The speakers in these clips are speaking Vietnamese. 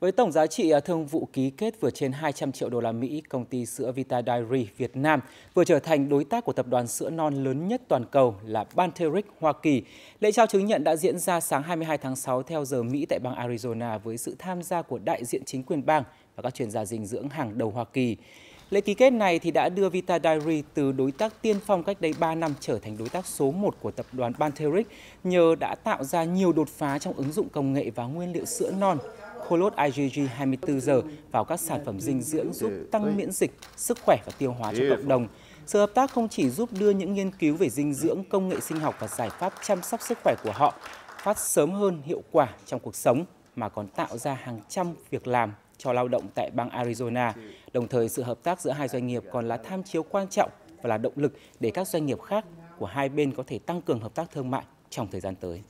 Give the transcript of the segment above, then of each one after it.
Với tổng giá trị à, thương vụ ký kết vượt trên 200 triệu đô la Mỹ, công ty sữa Vita Dairy Việt Nam vừa trở thành đối tác của tập đoàn sữa non lớn nhất toàn cầu là Banteric Hoa Kỳ. Lễ trao chứng nhận đã diễn ra sáng 22 tháng 6 theo giờ Mỹ tại bang Arizona với sự tham gia của đại diện chính quyền bang và các chuyên gia dinh dưỡng hàng đầu Hoa Kỳ. Lễ ký kết này thì đã đưa Vita Dairy từ đối tác tiên phong cách đây 3 năm trở thành đối tác số 1 của tập đoàn Banteric nhờ đã tạo ra nhiều đột phá trong ứng dụng công nghệ và nguyên liệu sữa non Colot IgG 24 giờ vào các sản phẩm dinh dưỡng giúp tăng miễn dịch, sức khỏe và tiêu hóa cho cộng đồng. Sự hợp tác không chỉ giúp đưa những nghiên cứu về dinh dưỡng, công nghệ sinh học và giải pháp chăm sóc sức khỏe của họ phát sớm hơn hiệu quả trong cuộc sống mà còn tạo ra hàng trăm việc làm cho lao động tại bang Arizona. Đồng thời, sự hợp tác giữa hai doanh nghiệp còn là tham chiếu quan trọng và là động lực để các doanh nghiệp khác của hai bên có thể tăng cường hợp tác thương mại trong thời gian tới.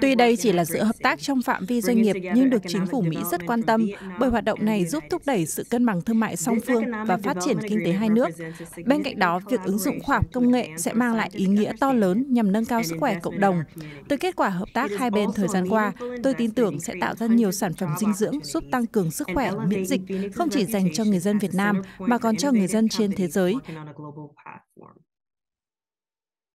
Tuy đây chỉ là sự hợp tác trong phạm vi doanh nghiệp nhưng được chính phủ Mỹ rất quan tâm bởi hoạt động này giúp thúc đẩy sự cân bằng thương mại song phương và phát triển kinh tế hai nước. Bên cạnh đó, việc ứng dụng khoa học công nghệ sẽ mang lại ý nghĩa to lớn nhằm nâng cao sức khỏe cộng đồng. Từ kết quả hợp tác hai bên thời gian qua, tôi tin tưởng sẽ tạo ra nhiều sản phẩm dinh dưỡng giúp tăng cường sức khỏe miễn dịch không chỉ dành cho người dân Việt Nam mà còn cho người dân trên thế giới.